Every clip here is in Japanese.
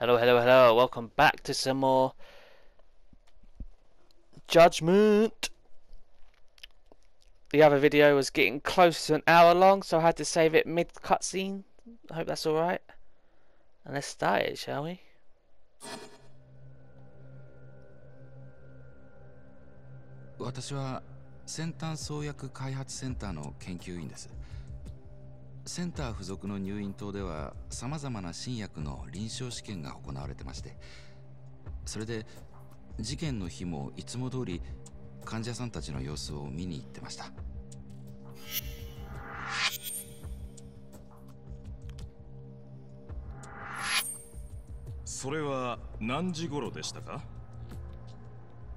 Hello, hello, hello. Welcome back to some more Judgment. The other video was getting close to an hour long, so I had to save it mid cutscene. I hope that's alright. And let's start it, shall we? 私は先端創薬開発センターの研究員です センター付属の入院棟ではさまざまな新薬の臨床試験が行われてましてそれで事件の日もいつも通り患者さんたちの様子を見に行ってました。それは何時頃でしたか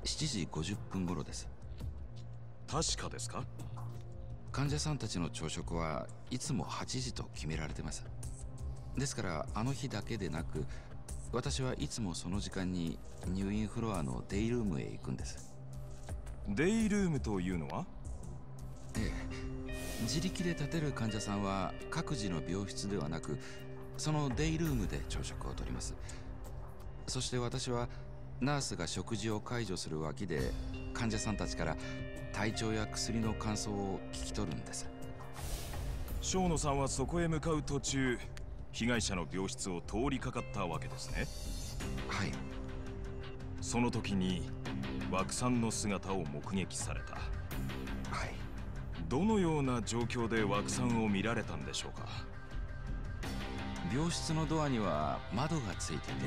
？7時50分頃です。確かですか？患者さんたちの朝食はいつも8時と決められてます。ですからあの日だけでなく私はいつもその時間に入院フロアのデイルームへ行くんです。デイルームというのは？ええ。自力で立てる患者さんは各自の病室ではなくそのデイルームで朝食をとります。そして私はナースが食事を介助する脇で患者さんたちから体調や薬の感想を聞き取るんです。生野さんはそこへ向かう途中被害者の病室を通りかかったわけですね。はい。その時に枠さんの姿を目撃された。はい。どのような状況で枠さんを見られたんでしょうか？病室のドアには窓がついていて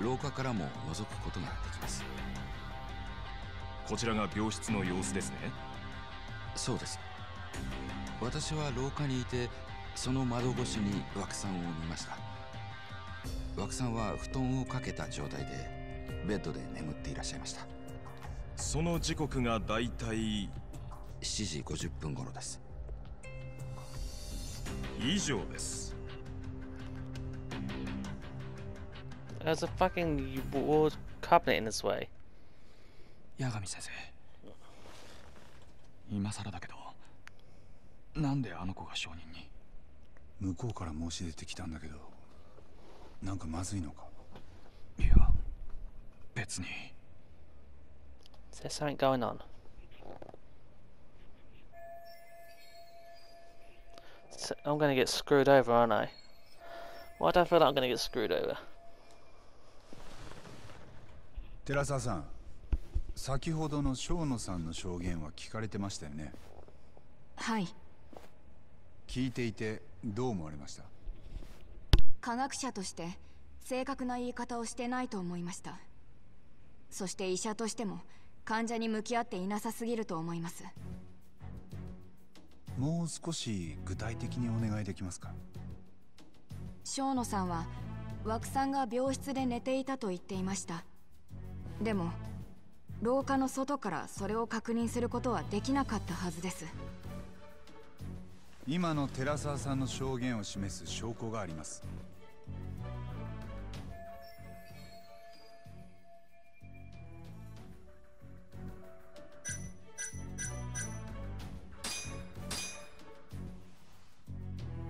廊下からも覗くことができますこちらが病室の様子ですね。そうです。私は廊下にいてその窓越しに枠さんを見ました。枠さんは布団をかけた状態でベッドで眠っていらっしゃいました。その時刻がだいたい7時50分頃です。以上です。There's a fucking wall cabinet in this way. 八神先生今更だけどなんであの子が証人に向こうから申し出てきたんだけどなんかまずいのかいや別に Is there something going on? So I'm gonna get screwed over, aren't I? Why do I feel like I'm gonna get screwed over? 寺澤さん先ほどの生野さんの証言は聞かれてましたよね？はい。聞いていてどう思われました？科学者として正確な言い方をしてないと思いました。そして医者としても患者に向き合っていなさすぎると思います。もう少し具体的にお願いできますか？生野さんは枠さんが病室で寝ていたと言っていました。でも廊下の外からそれを確認することはできなかったはずです。今の寺澤さんの証言を示す証拠があります。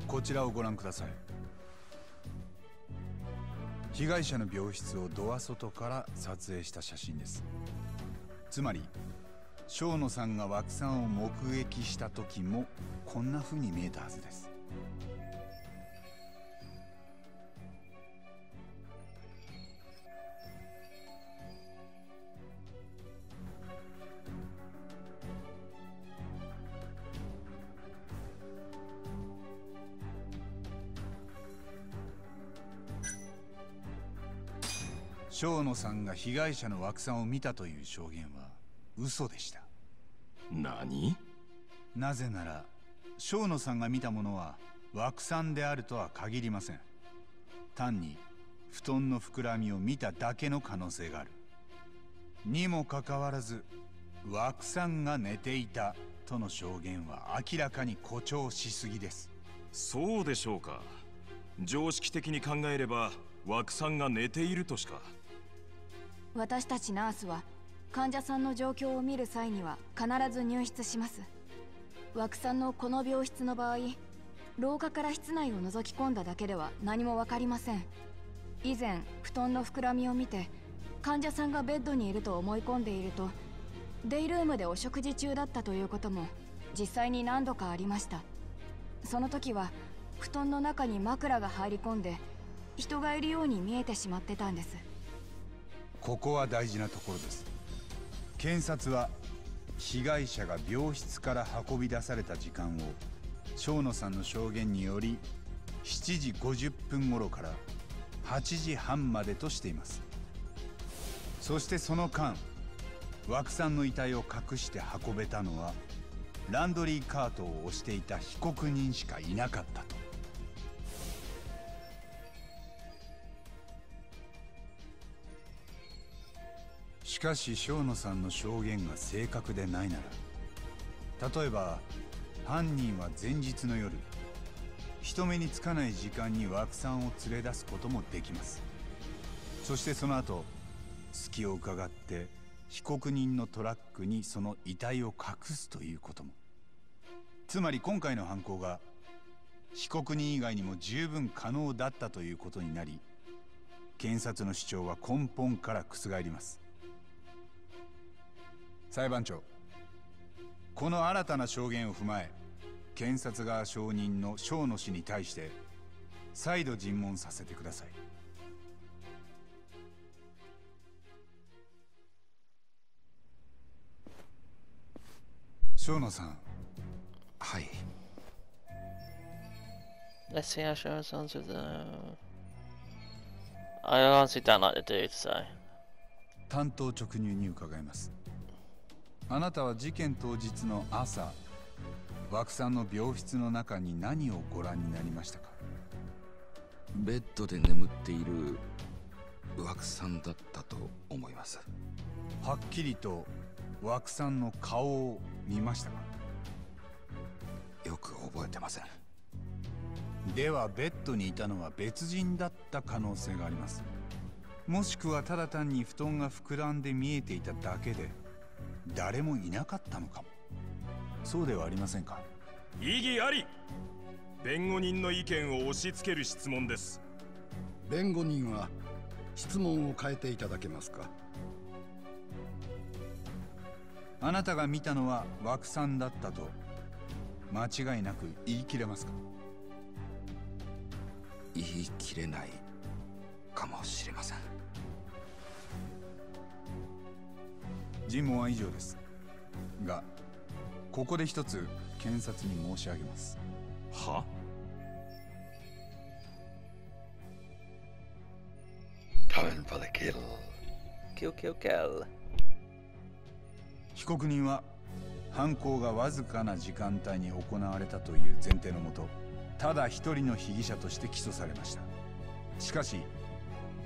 こちらをご覧ください。被害者の病室をドア外から撮影した写真です。つまり生野さんが枠さんを目撃した時もこんな風に見えたはずです。野さんが被害者の枠さんを見たという証言は嘘でした。何？なぜなら生野さんが見たものは枠さんであるとは限りません。単に布団の膨らみを見ただけの可能性がある。にもかかわらず枠さんが寝ていたとの証言は明らかに誇張しすぎです。そうでしょうか。常識的に考えれば枠さんが寝ているとしか私たちナースは患者さんの状況を見る際には必ず入室します。枠さんのこの病室の場合廊下から室内を覗き込んだだけでは何も分かりません。以前布団の膨らみを見て患者さんがベッドにいると思い込んでいるとデイルームでお食事中だったということも実際に何度かありました。その時は布団の中に枕が入り込んで人がいるように見えてしまってたんです。ここは大事なところです。検察は被害者が病室から運び出された時間を生野さんの証言により7時50分頃から8時半までとしています。そしてその間枠さんの遺体を隠して運べたのはランドリーカートを押していた被告人しかいなかったと。かし生野さんの証言が正確でないなら例えば犯人は前日の夜人目につかない時間に枠さんを連れ出すこともできます。そしてその後隙を伺って被告人のトラックにその遺体を隠すということも。つまり今回の犯行が被告人以外にも十分可能だったということになり検察の主張は根本から覆ります。裁判長この新たな証言を踏まえ検察側証人の正野氏に対して再度尋問させてください正野さんはい Let's see how Sharon answers the. I honestly don't like the dude, so. 担当直入に伺いますあなたは事件当日の朝枠さんの病室の中に何をご覧になりましたか？ベッドで眠っている枠さんだったと思います。はっきりと枠さんの顔を見ましたか？よく覚えてません。ではベッドにいたのは別人だった可能性があります。もしくはただ単に布団が膨らんで見えていただけで誰もいなかったのかも。そうではありませんか？異議あり。弁護人の意見を押し付ける質問です。弁護人は質問を変えていただけますか？あなたが見たのは枠さんだったと間違いなく言い切れますか？言い切れないかもしれません尋問は以上です。がここで一つ検察に申し上げます。は？Time for the kill. Kill, kill, kill. 被告人は犯行がわずかな時間帯に行われたという前提のもとただ一人の被疑者として起訴されました。しかし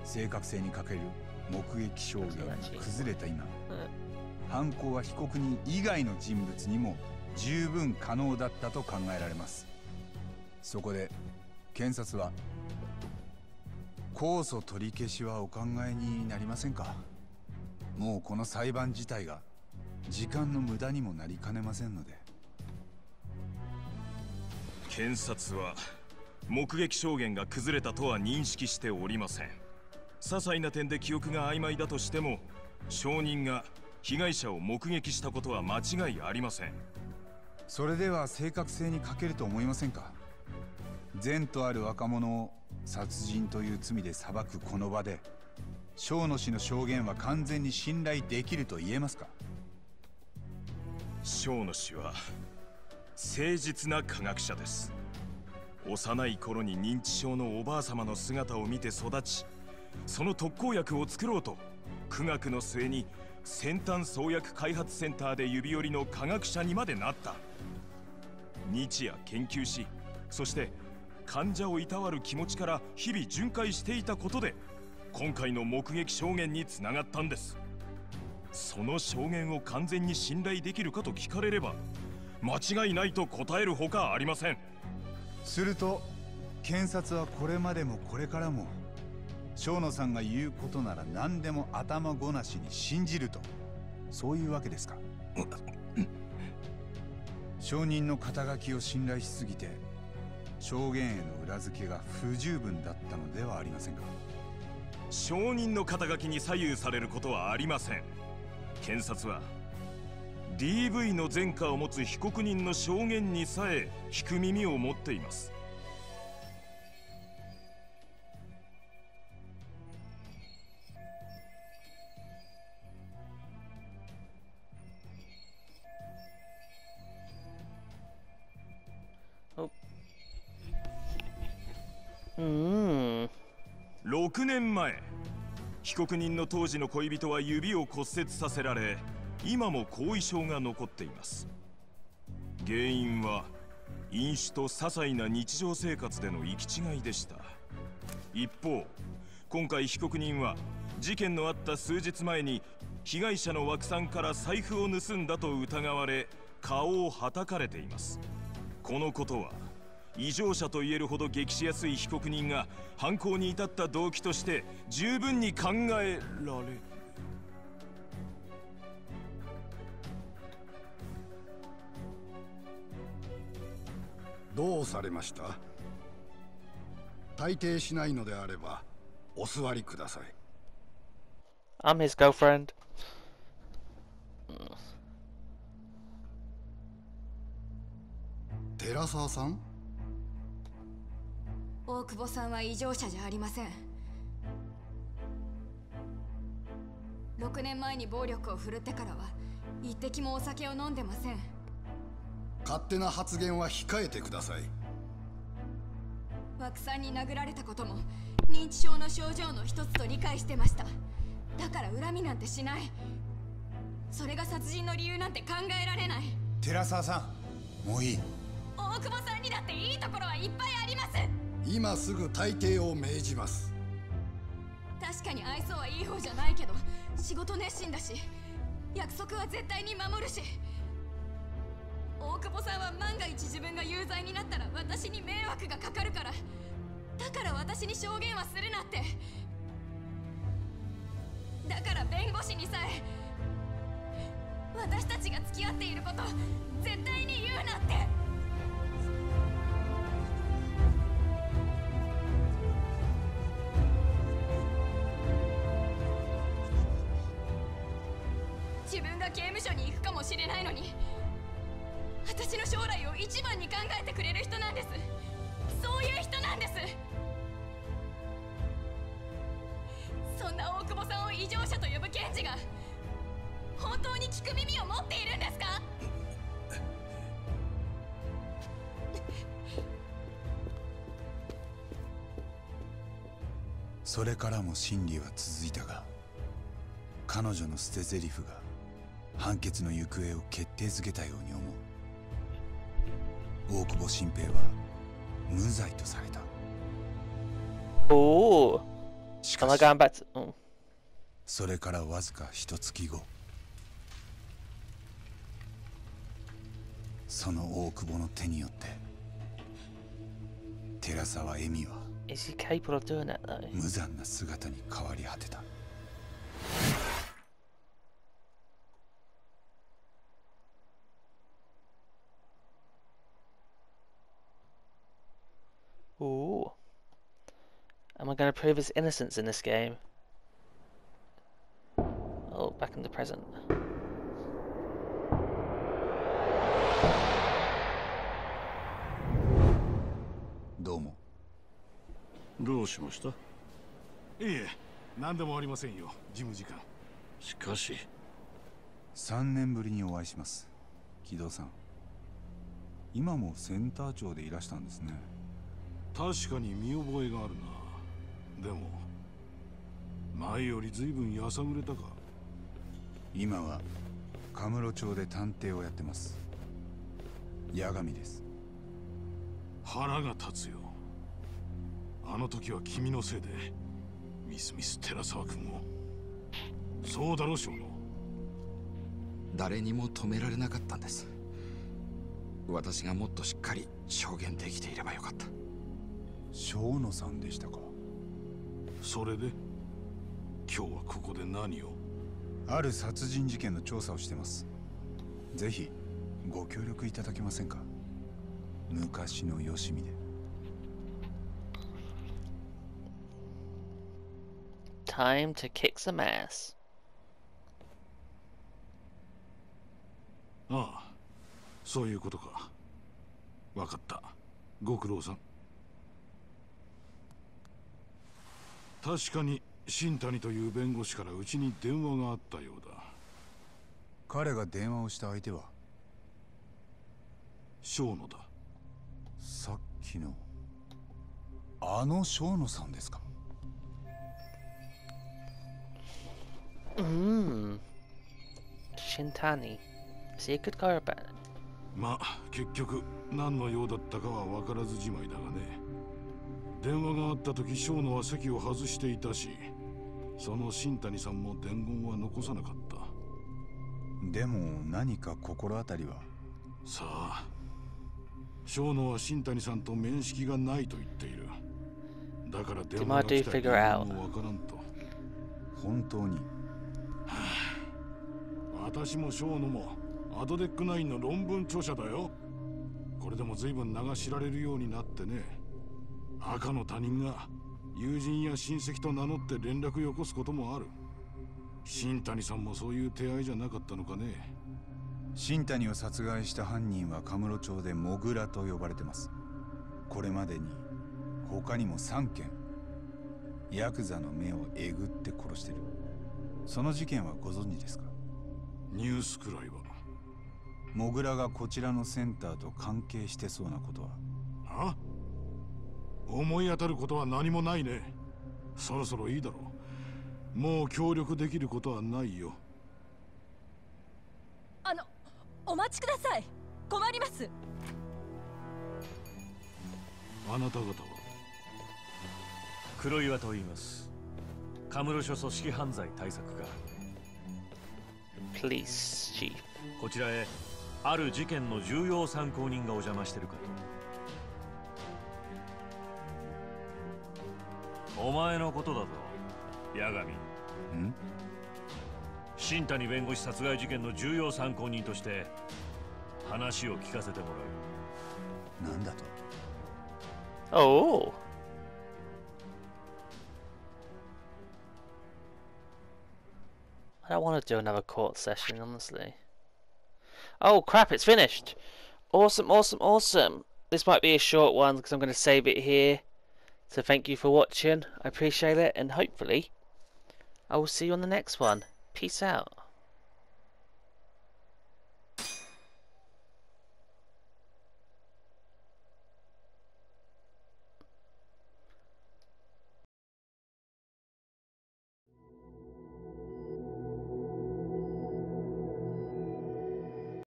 正確性に欠ける目撃証言が崩れた今犯行は被告人以外の人物にも十分可能だったと考えられます。そこで検察は控訴取り消しはお考えになりませんか？もうこの裁判自体が時間の無駄にもなりかねませんので。検察は目撃証言が崩れたとは認識しておりません。些細な点で記憶が曖昧だとしても証人が被害者を目撃したことは間違いありません。それでは正確性に欠けると思いませんか？善とある若者を殺人という罪で裁くこの場で生野氏の証言は完全に信頼できると言えますか？生野氏は誠実な科学者です。幼い頃に認知症のおばあ様の姿を見て育ちその特効薬を作ろうと苦学の末に先端創薬開発センターで指折りの科学者にまでなった。日夜研究しそして患者をいたわる気持ちから日々巡回していたことで今回の目撃証言につながったんです。その証言を完全に信頼できるかと聞かれれば間違いないと答えるほかありません。すると検察はこれまでもこれからも生野さんが言うことなら何でも頭ごなしに信じると。そういうわけですか。証人の肩書きを信頼しすぎて証言への裏付けが不十分だったのではありませんか。証人の肩書きに左右されることはありません。検察は DV の前科を持つ被告人の証言にさえ聞く耳を持っています。年前被告人の当時の恋人は指を骨折させられ今も後遺症が残っています。原因は飲酒と些細な日常生活での行き違いでした。一方今回被告人は事件のあった数日前に被害者の枠さんから財布を盗んだと疑われ顔をはたかれています。このことは異常者と言えるほど激しやすい被告人が犯行に至った動機として十分に考えられどうされました？大抵しないのであればお座りください。I'm his girlfriend. 寺沢さん？大久保さんは異常者じゃありません。6年前に暴力を振るってからは一滴もお酒を飲んでません。勝手な発言は控えてください。枠さんに殴られたことも認知症の症状の一つと理解してました。だから恨みなんてしない。それが殺人の理由なんて考えられない。寺沢さんもういい。大久保さんにだっていいところはいっぱいあります今すぐ退廷を命じます。確かに愛想はいい方じゃないけど仕事熱心だし約束は絶対に守るし。大久保さんは万が一自分が有罪になったら私に迷惑がかかるから。だから私に証言はするなって。だから弁護士にさえ私たちが付き合っていること絶対に言うなって。が刑務所に行くかもしれないのに私の将来を一番に考えてくれる人なんです。そういう人なんです。そんな大久保さんを異常者と呼ぶ検事が本当に聞く耳を持っているんですか？それからも審理は続いたが彼女の捨て台詞が判決の行方を決定づけたように思う大久保新平は無罪とされた Ooh. し Am かし going back to. Oh. それからわずか一月後その大久保の手によって寺沢恵美は?無残な姿に変わり果てた going to prove his innocence in this game? Oh, back in the present. どうもどうしました？いえ何でもありませんよ事務次官。しかし。3年ぶりにお会いします木戸さん。今もセンター長でいらしたんですね。確かに見覚えがあるなでも前より随分やさぐれたか。今はカムロ町で探偵をやってます。八神です。腹が立つよ。あの時は君のせいでミスミス寺沢君を。そうだろ小野誰にも止められなかったんです。私がもっとしっかり証言できていればよかった。小野さんでしたかそれで？今日はここで何を？ある殺人事件の調査をしてます。ぜひご協力いただけませんか？昔のよしみで。Time to kick some ass. ああそういうことか。わかった。ご苦労さん確かに新谷という弁護士からうちに電話があったようだ彼が電話をした相手は？小野ださっきのあの小野さんですか？Mmm. Shintani. Is he a good guy or bad? まあ結局何の用だったかは分からずじまいだがね電話があった時小野は席を外していたしその新谷さんも伝言は残さなかった。でも何か心当たりは？さあ小野は新谷さんと面識がないと言っている。だから電話が来た理由もわからんと。本当に、はあ、私も小野もアドデック9の論文著者だよ。これでも随分名が知られるようになってね赤の他人が友人や親戚と名乗って連絡よこすこともある。新谷さんもそういう手合いじゃなかったのかね。新谷を殺害した犯人はカムロ町でモグラと呼ばれてます。これまでに他にも3件。ヤクザの目をえぐって殺してる。その事件はご存知ですか？ニュースくらいは。モグラがこちらのセンターと関係してそうなことは。は思い当たることは何もないね。そろそろいいだろう。もう協力できることはないよ。あのお待ちください。困ります。あなた方は？黒岩と言います。カムロ署組織犯罪対策課。Police Chief. こちらへある事件の重要参考人がお邪魔してるかとお前のことだぞ八神ん新谷弁護士殺害事件の重要参考人として話を聞かせてもらうなんだと Oh I don't want to do another court session, honestly. Oh crap, it's finished! Awesome, awesome, awesome! This might be a short one because I'm going to save it here. So thank you for watching. I appreciate it and hopefully I will see you on the next one. Peace out.